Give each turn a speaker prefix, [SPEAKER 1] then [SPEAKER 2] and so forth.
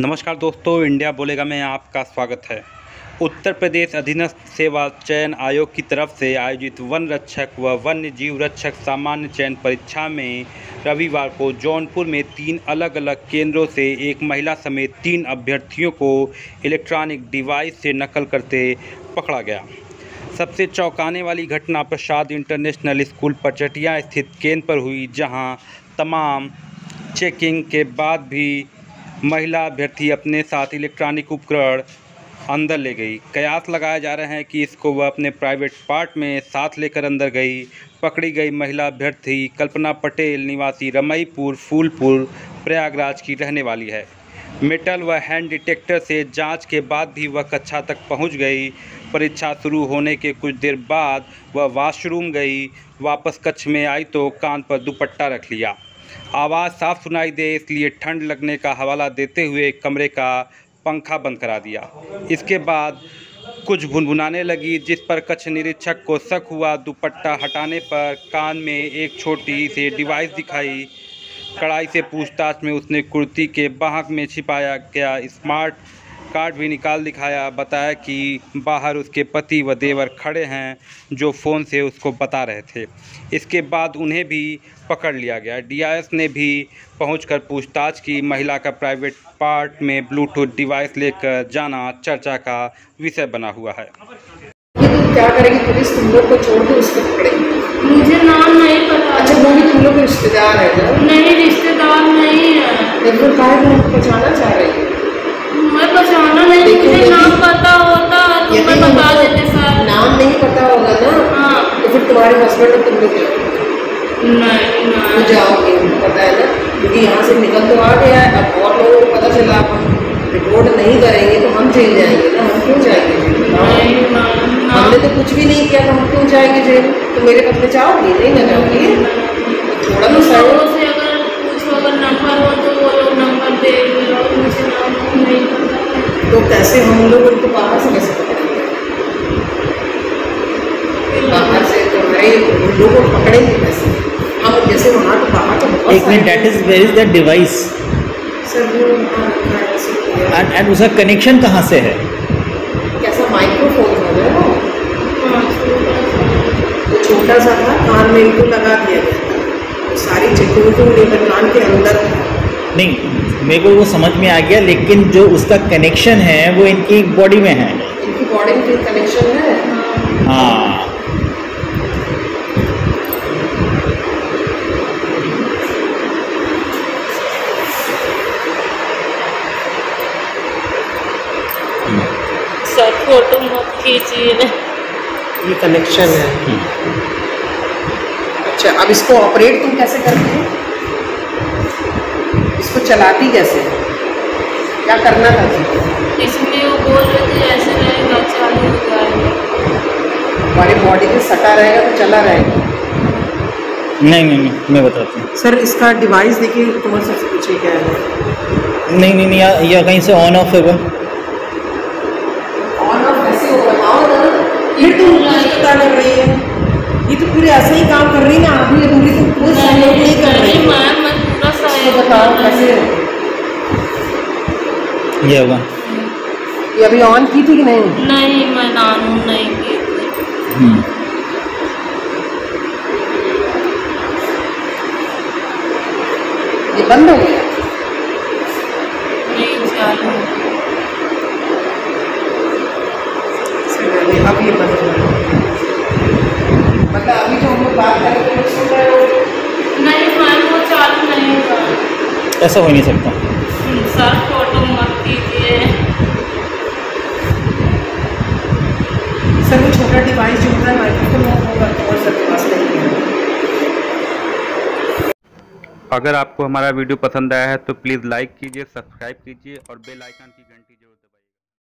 [SPEAKER 1] नमस्कार दोस्तों, इंडिया बोलेगा में आपका स्वागत है। उत्तर प्रदेश अधीनस्थ सेवा चयन आयोग की तरफ़ से आयोजित वन रक्षक व वन्य जीव रक्षक सामान्य चयन परीक्षा में रविवार को जौनपुर में तीन अलग अलग केंद्रों से एक महिला समेत तीन अभ्यर्थियों को इलेक्ट्रॉनिक डिवाइस से नकल करते पकड़ा गया। सबसे चौंकाने वाली घटना प्रसाद इंटरनेशनल स्कूल पचटिया स्थित केंद्र पर हुई, जहाँ तमाम चेकिंग के बाद भी महिला अभ्यर्थी अपने साथ इलेक्ट्रॉनिक उपकरण अंदर ले गई। कयास लगाया जा रहे हैं कि इसको वह अपने प्राइवेट पार्ट में साथ लेकर अंदर गई। पकड़ी गई महिला अभ्यर्थी कल्पना पटेल, निवासी रमईपुर, फूलपुर, प्रयागराज की रहने वाली है। मेटल व हैंड डिटेक्टर से जाँच के बाद भी वह कक्षा तक पहुँच गई। परीक्षा शुरू होने के कुछ देर बाद वह वॉशरूम गई। वापस कक्ष में आई तो कान पर दुपट्टा रख लिया। आवाज़ साफ़ सुनाई दे, इसलिए ठंड लगने का हवाला देते हुए कमरे का पंखा बंद करा दिया। इसके बाद कुछ भुनभुनाने लगी, जिस पर कच्छ निरीक्षक को शक हुआ। दुपट्टा हटाने पर कान में एक छोटी सी डिवाइस दिखाई। कड़ाई से पूछताछ में उसने कुर्ती के बाहक में छिपाया गया स्मार्ट कार्ड भी निकाल दिखाया। बताया कि बाहर उसके पति व देवर खड़े हैं, जो फ़ोन से उसको बता रहे थे। इसके बाद उन्हें भी पकड़ लिया गया। डीआईएस ने भी पहुंचकर पूछताछ की। महिला का प्राइवेट पार्ट में ब्लूटूथ डिवाइस लेकर जाना चर्चा का विषय बना हुआ है।
[SPEAKER 2] क्या करेगी पुलिस? तुम लोग को छोड़ के उसको पकड़ेगी
[SPEAKER 3] मुझे नाम नहीं पता
[SPEAKER 2] अच्छा वो भी तुम लोग के रिश्तेदार है ना
[SPEAKER 3] नहीं रिश्तेदार नहीं है।
[SPEAKER 2] तो फिर काहे तुम पहचाना चाह रही है?
[SPEAKER 3] मैं पहचाना नहीं मुझे नाम पता होता तो मैं बता देते सर।
[SPEAKER 2] नाम नहीं पता होगा ना
[SPEAKER 3] हाँ।
[SPEAKER 2] तो फिर तुम्हारे हस्बैंड और तुम
[SPEAKER 3] नहीं
[SPEAKER 2] तो जाओगे पता है ना? क्योंकि यहाँ से निकल तो आ गया है अब और लोगों को पता चला हम रिपोर्ट नहीं करेंगे तो हम जेल जाएँगे ना हम क्यों जाएँगे हमने तो कुछ भी नहीं किया तो हम क्यों जाएँगे जेल? तो मेरे पास में जाओगी नहीं ना जाओगी? थोड़ा तो सही
[SPEAKER 3] से अगर पूछो अगर नंबर हो तो वो लोग नंबर दे मुझे नाम नहीं पता
[SPEAKER 2] तो कैसे हम लोग उनको बाहर से कैसे पकड़ेंगे? बाहर से तुम्हारे उन लोगों को पकड़ेंगे कैसे? हम जैसे वहाँ तो बाहर तो
[SPEAKER 4] एक minute that is where is that device
[SPEAKER 2] है है।
[SPEAKER 4] एंड एंड उसका कनेक्शन कहाँ से है?
[SPEAKER 2] कैसा माइक्रोफोन था ना वो?
[SPEAKER 3] हाँ, छोटा सा।
[SPEAKER 2] वो छोटा सा था कान में इनको लगा दिया गया। के अंदर
[SPEAKER 4] नहीं मेरे को वो समझ में आ गया लेकिन जो उसका कनेक्शन है वो इनकी बॉडी में है।
[SPEAKER 2] इनकी बॉडी में कनेक्शन है?
[SPEAKER 4] हाँ।
[SPEAKER 3] सर फ़ोटो मत खींचिए।
[SPEAKER 2] ये कनेक्शन है। अच्छा अब इसको ऑपरेट तुम कैसे करते हो? इसको चलाती कैसे? क्या करना था तुमको
[SPEAKER 3] इसमें वो बोल रहे थे ऐसे रहेगा चालू हो। जाएगा
[SPEAKER 2] हमारी बॉडी पे सटा रहेगा तो चला रहेगा।
[SPEAKER 4] नहीं नहीं नहीं मैं बताती हूँ।
[SPEAKER 2] सर इसका डिवाइस देखिए तुम्हारे सबसे पूछिए क्या है?
[SPEAKER 4] नहीं नहीं नहीं या, या कहीं से ऑन ऑफ़ होगा।
[SPEAKER 2] ऑन ऑफ़ कैसे होगा? बताओ ना ये तुम पता कर रही है। ये तो फिर ऐसे ही काम कर रही है ना अभी ये तुमने तो कोई सहयोग नहीं कर रही।
[SPEAKER 3] पूरा
[SPEAKER 2] इसको बताओ कैसे?
[SPEAKER 3] हूँ।
[SPEAKER 4] ये होगा
[SPEAKER 2] ये अभी ऑन की थी कि नहीं?
[SPEAKER 3] नहीं मैं नानू नहीं की थी।
[SPEAKER 4] हम्म।
[SPEAKER 2] ये बंद हो गया?
[SPEAKER 3] नहीं चालू।
[SPEAKER 4] ऐसा हो ही नहीं सकता।
[SPEAKER 3] सर फ़ोटो मत कीजिए
[SPEAKER 2] सर वो छोटा डिवाइस जो होता है माइक्रोफोन वो होगा सर के पास नहीं है।
[SPEAKER 1] अगर आपको हमारा वीडियो पसंद आया है तो प्लीज़ लाइक कीजिए सब्सक्राइब कीजिए और बेल आइकन की घंटी